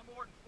lot more than